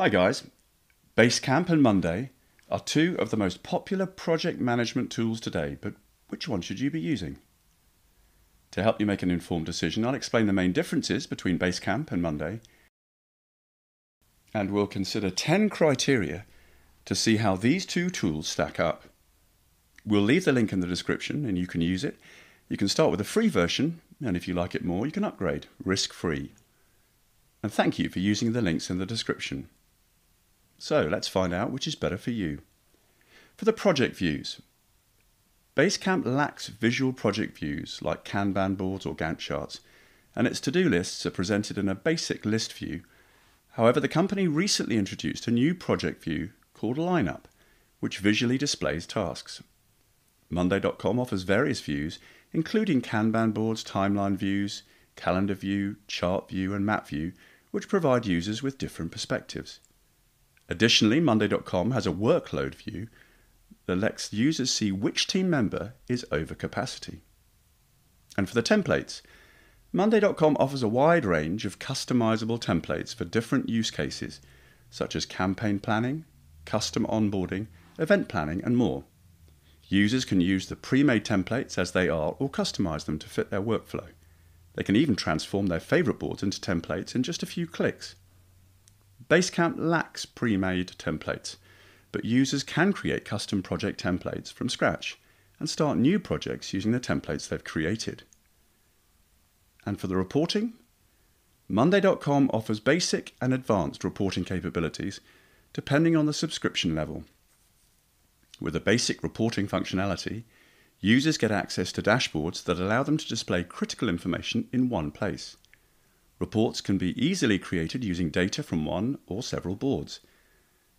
Hi guys. Basecamp and Monday are two of the most popular project management tools today, but which one should you be using? To help you make an informed decision, I'll explain the main differences between Basecamp and Monday, and we'll consider 10 criteria to see how these two tools stack up. We'll leave the link in the description and you can use it. You can start with a free version, and if you like it more, you can upgrade risk free. And thank you for using the links in the description. So let's find out which is better for you. For the project views, Basecamp lacks visual project views like Kanban boards or Gantt charts, and its to-do lists are presented in a basic list view. However, the company recently introduced a new project view called Lineup, which visually displays tasks. Monday.com offers various views, including Kanban boards, timeline views, calendar view, chart view, and map view, which provide users with different perspectives. Additionally, Monday.com has a workload view that lets users see which team member is over capacity. And for the templates, Monday.com offers a wide range of customizable templates for different use cases, such as campaign planning, custom onboarding, event planning, and more. Users can use the pre made templates as they are or customize them to fit their workflow. They can even transform their favorite boards into templates in just a few clicks. Basecamp lacks pre-made templates, but users can create custom project templates from scratch and start new projects using the templates they've created. And for the reporting, Monday.com offers basic and advanced reporting capabilities depending on the subscription level. With a basic reporting functionality, users get access to dashboards that allow them to display critical information in one place. Reports can be easily created using data from one or several boards.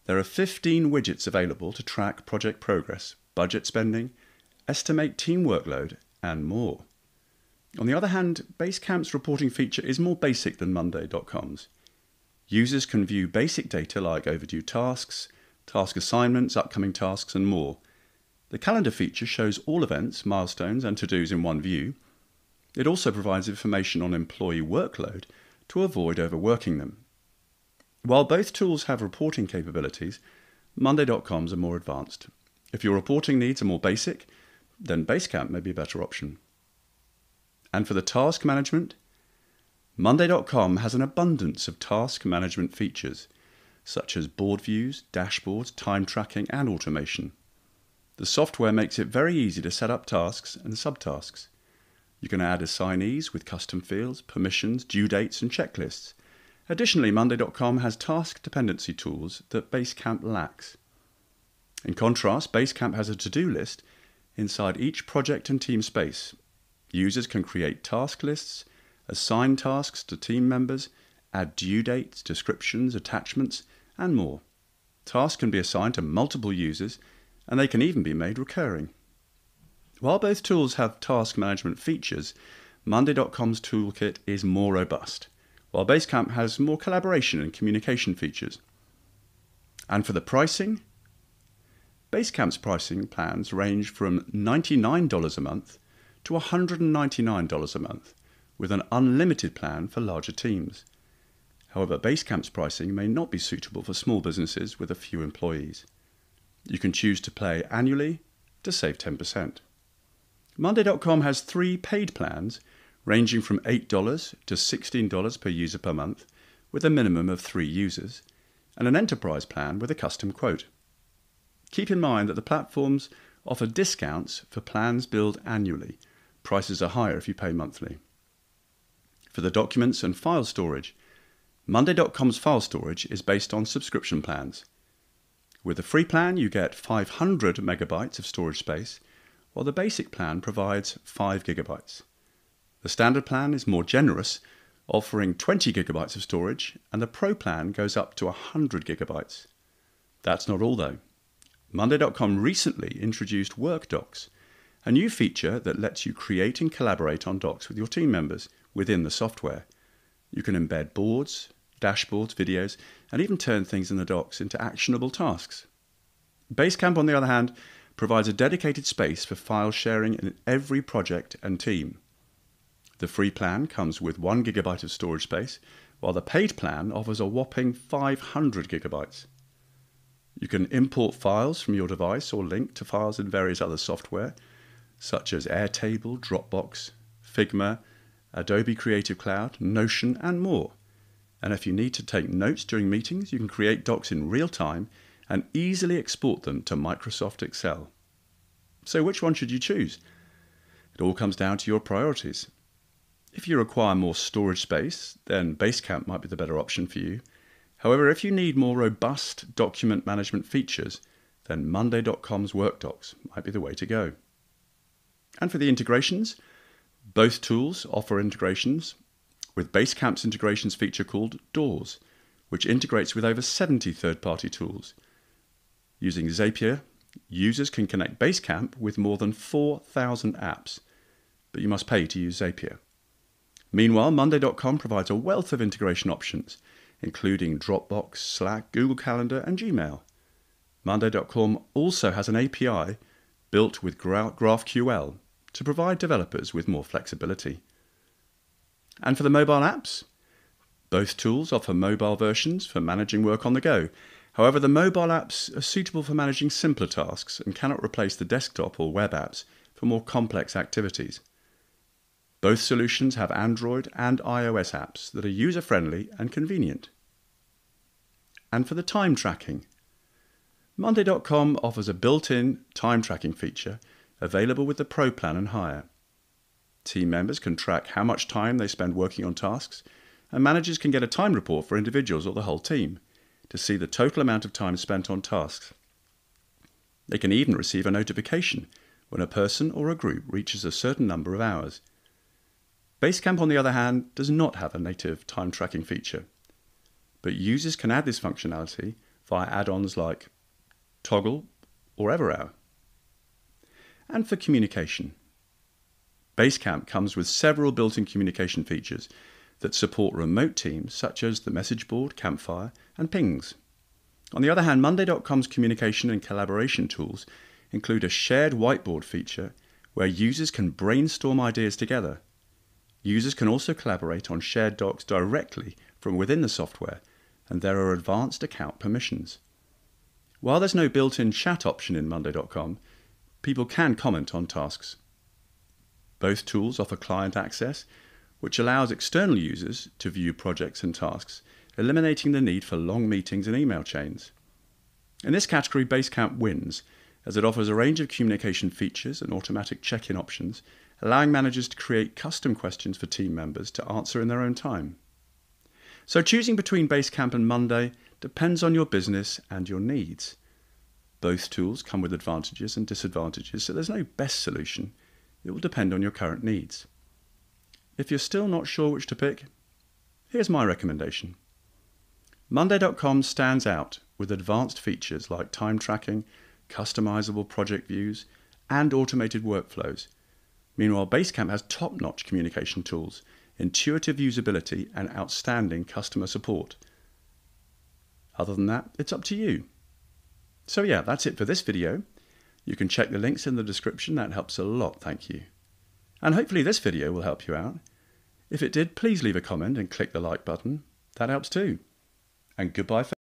There are 15 widgets available to track project progress, budget spending, estimate team workload, and more. On the other hand, Basecamp's reporting feature is more basic than Monday.com's. Users can view basic data like overdue tasks, task assignments, upcoming tasks, and more. The calendar feature shows all events, milestones, and to dos in one view, it also provides information on employee workload to avoid overworking them. While both tools have reporting capabilities, Monday.com's are more advanced. If your reporting needs are more basic, then Basecamp may be a better option. And for the task management, Monday.com has an abundance of task management features, such as board views, dashboards, time tracking, and automation. The software makes it very easy to set up tasks and subtasks. You can add assignees with custom fields, permissions, due dates, and checklists. Additionally, Monday.com has task dependency tools that Basecamp lacks. In contrast, Basecamp has a to do list inside each project and team space. Users can create task lists, assign tasks to team members, add due dates, descriptions, attachments, and more. Tasks can be assigned to multiple users, and they can even be made recurring. While both tools have task management features, Monday.com's toolkit is more robust, while Basecamp has more collaboration and communication features. And for the pricing, Basecamp's pricing plans range from $99 a month to $199 a month, with an unlimited plan for larger teams. However, Basecamp's pricing may not be suitable for small businesses with a few employees. You can choose to pay annually to save 10%. Monday.com has three paid plans ranging from $8 to $16 per user per month, with a minimum of three users, and an enterprise plan with a custom quote. Keep in mind that the platforms offer discounts for plans billed annually. Prices are higher if you pay monthly. For the documents and file storage, Monday.com's file storage is based on subscription plans. With the free plan, you get 500 megabytes of storage space while the basic plan provides 5 gigabytes. The standard plan is more generous, offering 20 gigabytes of storage, and the Pro plan goes up to 100 gigabytes. That's not all though. Monday.com recently introduced Work Docs, a new feature that lets you create and collaborate on docs with your team members within the software. You can embed boards, dashboards, videos, and even turn things in the docs into actionable tasks. Basecamp, on the other hand, provides a dedicated space for file sharing in every project and team. The free plan comes with 1 gigabyte of storage space, while the paid plan offers a whopping 500 gigabytes. You can import files from your device or link to files in various other software, such as Airtable, Dropbox, Figma, Adobe Creative Cloud, Notion, and more. And if you need to take notes during meetings, you can create docs in real time and easily export them to Microsoft Excel. So, which one should you choose? It all comes down to your priorities. If you require more storage space, then Basecamp might be the better option for you. However, if you need more robust document management features, then Monday.com's WorkDocs might be the way to go. And for the integrations, both tools offer integrations with Basecamp's integrations feature called Doors, which integrates with over 70 third party tools. Using Zapier, users can connect Basecamp with more than 4,000 apps, but you must pay to use Zapier. Meanwhile, Monday.com provides a wealth of integration options, including Dropbox, Slack, Google Calendar, and Gmail. Monday.com also has an API built with GraphQL to provide developers with more flexibility. And for the mobile apps, both tools offer mobile versions for managing work on the go. However, the mobile apps are suitable for managing simpler tasks and cannot replace the desktop or web apps for more complex activities. Both solutions have Android and iOS apps that are user friendly and convenient. And for the time tracking, Monday.com offers a built in time tracking feature available with the Pro plan and higher. Team members can track how much time they spend working on tasks, and managers can get a time report for individuals or the whole team to see the total amount of time spent on tasks. They can even receive a notification when a person or a group reaches a certain number of hours. Basecamp, on the other hand, does not have a native time tracking feature, but users can add this functionality via add ons like Toggl or Everhour. And for communication, Basecamp comes with several built in communication features that support remote teams such as the message board, Campfire, and Pings. On the other hand, Monday.com's communication and collaboration tools include a shared whiteboard feature where users can brainstorm ideas together. Users can also collaborate on shared docs directly from within the software, and there are advanced account permissions. While there's no built in chat option in Monday.com, people can comment on tasks. Both tools offer client access, which allows external users to view projects and tasks, eliminating the need for long meetings and email chains. In this category, Basecamp wins, as it offers a range of communication features and automatic check in options, allowing managers to create custom questions for team members to answer in their own time. So, choosing between Basecamp and Monday depends on your business and your needs. Both tools come with advantages and disadvantages, so there's no best solution. It will depend on your current needs. If you're still not sure which to pick, here's my recommendation. Monday.com stands out with advanced features like time tracking, customizable project views, and automated workflows. Meanwhile, Basecamp has top notch communication tools, intuitive usability, and outstanding customer support. Other than that, it's up to you. So, yeah, that's it for this video. You can check the links in the description, that helps a lot, thank you. And hopefully this video will help you out. If it did, please leave a comment and click the like button, that helps too. And goodbye